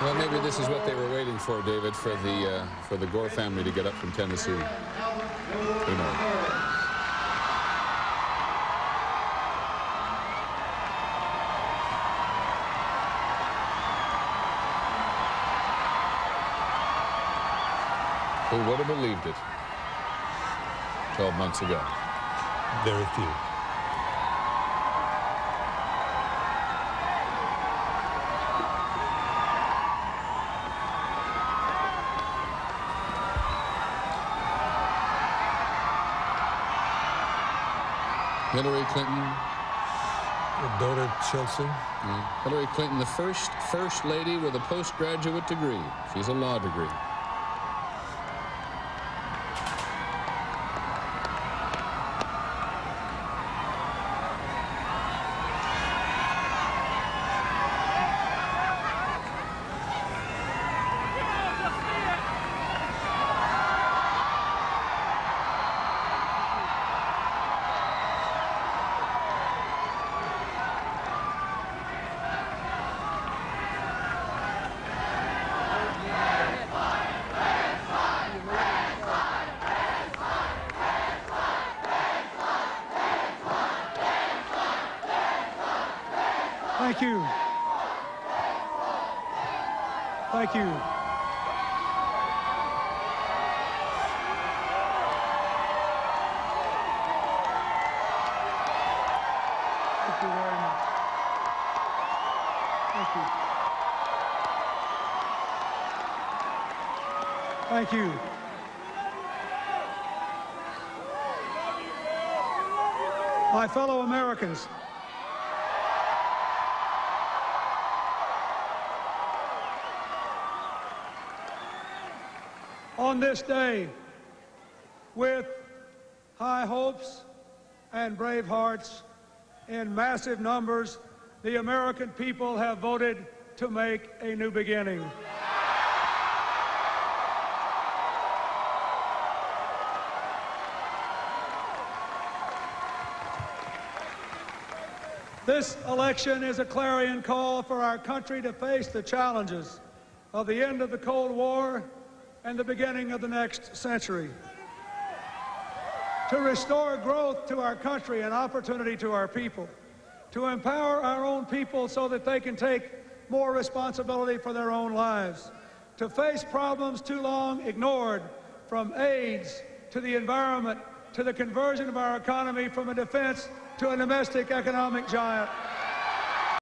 maybe this is what they were waiting for, David, for the uh, for the Gore family to get up from Tennessee. Who knows? Who would have believed it 12 months ago? Very few. Hillary Clinton. Donald Chilson. Yeah. Hillary Clinton, the first first lady with a postgraduate degree. She's a law degree. Thank you. Thank you. Thank you very much. Thank you. Thank you. My fellow Americans, on this day, with high hopes and brave hearts, in massive numbers, the American people have voted to make a new beginning. This election is a clarion call for our country to face the challenges of the end of the Cold War and the beginning of the next century. To restore growth to our country and opportunity to our people. To empower our own people so that they can take more responsibility for their own lives. To face problems too long ignored, from AIDS to the environment to the conversion of our economy from a defense to a domestic economic giant.